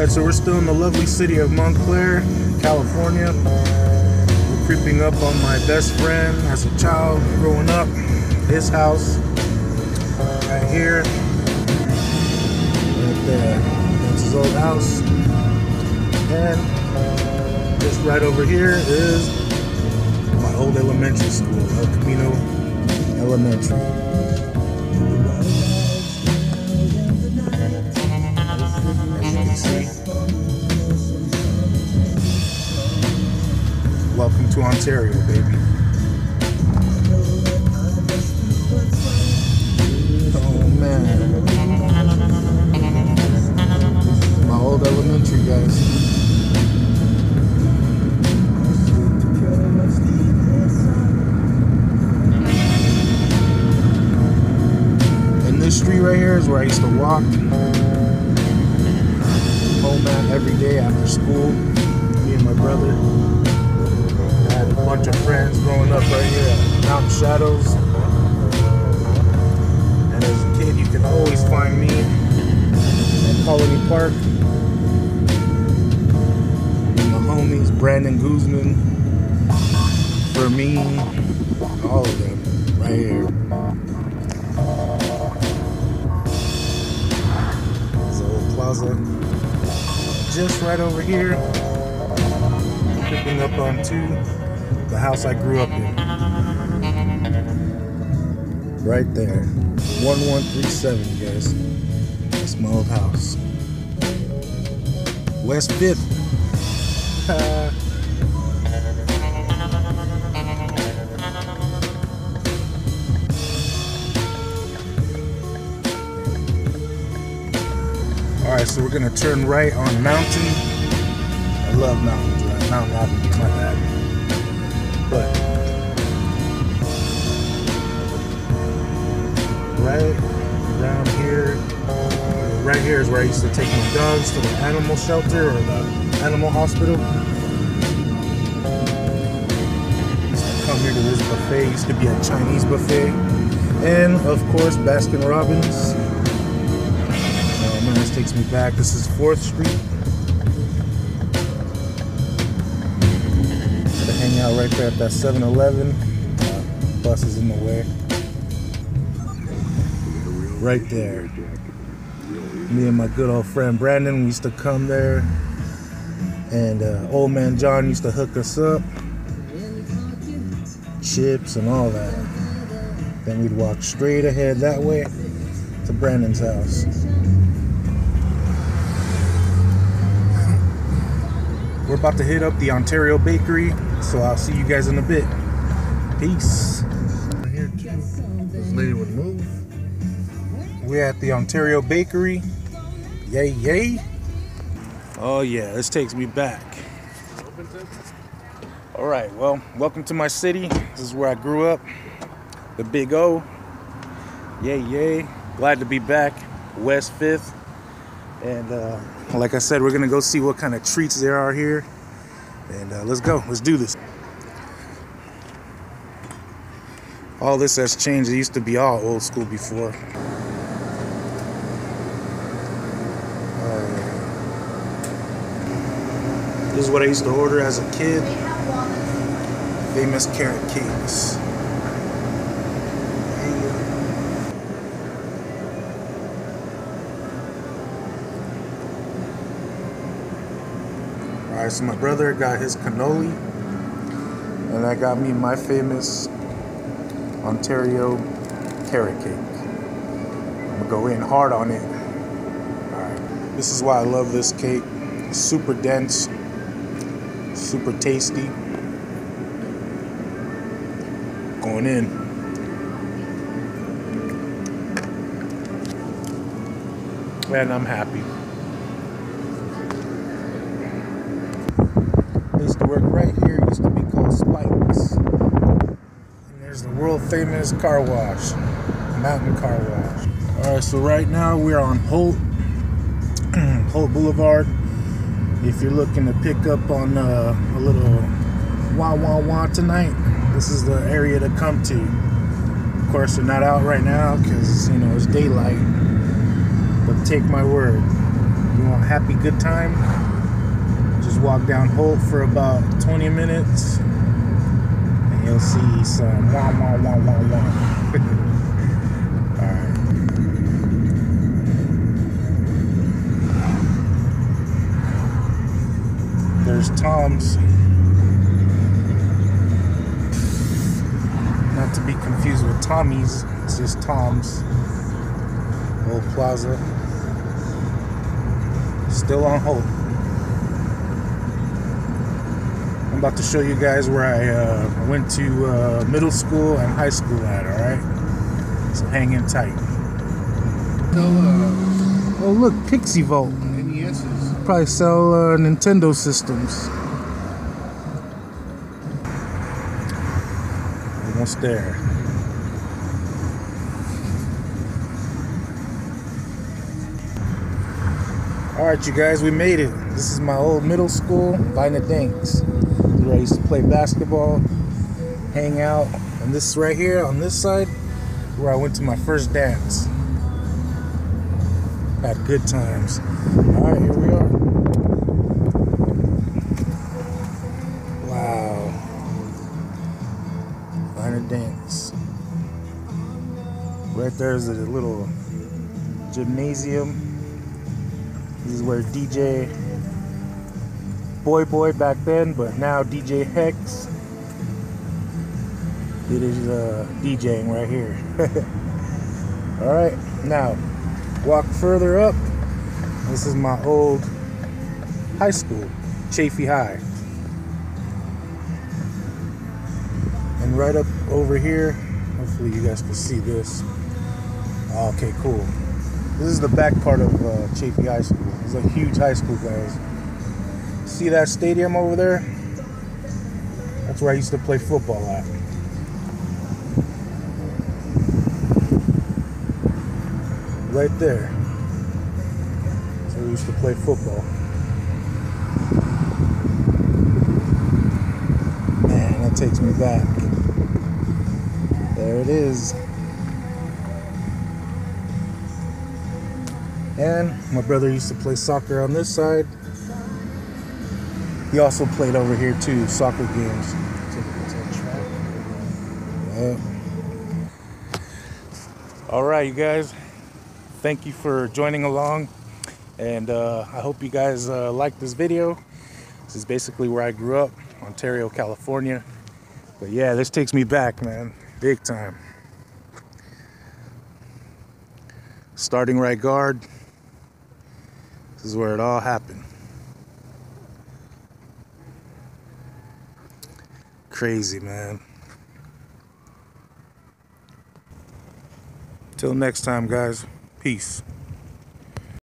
Alright, so we're still in the lovely city of Montclair, California. We're creeping up on my best friend as a child growing up. His house, right here. Right there. That's his old house. And just right over here is my old elementary school, El Camino Elementary. Welcome to Ontario, baby. Oh man. My old elementary guys. And this street right here is where I used to walk every day after school. Me and my brother. I had a bunch of friends growing up right here at Mountain Shadows. And as a kid, you can always find me at Colony Park. My homies, Brandon Guzman, Fermin, all of them right here. Plaza just right over here, creeping up onto the house I grew up in. Right there. 1137, guys. That's my old house. West 5th. Alright, so we're gonna turn right on Mountain. I love Mountain right? Mountain Avenue, my bad. But right around here, right here is where I used to take my dogs to the animal shelter or the animal hospital. Used to come here to this buffet. Used to be a Chinese buffet, and of course Baskin Robbins. This takes me back. This is 4th Street. Gotta hang out right there at that 7 Eleven. Uh, bus is in the way. Right there. Me and my good old friend Brandon, we used to come there. And uh, old man John used to hook us up. Chips and all that. Then we'd walk straight ahead that way to Brandon's house. We're about to hit up the Ontario Bakery, so I'll see you guys in a bit. Peace. This lady would move. We're at the Ontario Bakery. Yay, yay. Oh yeah, this takes me back. All right, well, welcome to my city. This is where I grew up. The Big O. Yay, yay. Glad to be back. West 5th. And uh, like I said, we're gonna go see what kind of treats there are here. And uh, let's go. Let's do this. All this has changed. It used to be all old school before. This is what I used to order as a kid. Famous carrot cakes. So my brother got his cannoli, and I got me my famous Ontario carrot cake. I'm gonna go in hard on it. This is why I love this cake. It's super dense, super tasty. Going in. And I'm happy. Used to be called Spikes. And there's the world famous car wash, Mountain Car Wash. All right, so right now we're on Holt, Holt Boulevard. If you're looking to pick up on uh, a little wah wah wah tonight, this is the area to come to. Of course, they're not out right now because you know it's daylight. But take my word, you want happy good time, just walk down Holt for about 20 minutes and you'll see some wah wah wah wah wah. There's Tom's. Not to be confused with Tommy's, it's just Tom's. Old Plaza. Still on Holt. About to show you guys where I uh, went to uh, middle school and high school at, alright? So hang in tight. Uh, Oh, look, Pixie Vault. NES's. Probably sell uh, Nintendo systems. Almost there. Alright, you guys, we made it. This is my old middle school, Vina Danks. Where I used to play basketball, hang out. And this right here on this side, where I went to my first dance. Had good times. Alright, here we are. Wow. Vina Danks. Right there's a little gymnasium. This is where DJ Boy Boy back then, but now DJ Hex It is uh, DJing right here. All right, now walk further up. This is my old high school, Chaffey High. And right up over here, hopefully you guys can see this. Okay, cool. This is the back part of uh, Chaffey High School. It's a huge high school, guys. See that stadium over there? That's where I used to play football at. Right there. So we used to play football. Man, that takes me back. There it is. And my brother used to play soccer on this side. He also played over here too, soccer games. Yep. All right, you guys. Thank you for joining along, and uh, I hope you guys uh, like this video. This is basically where I grew up, Ontario, California. But yeah, this takes me back, man, big time. Starting right guard. This is where it all happened. Crazy, man. Till next time, guys. Peace.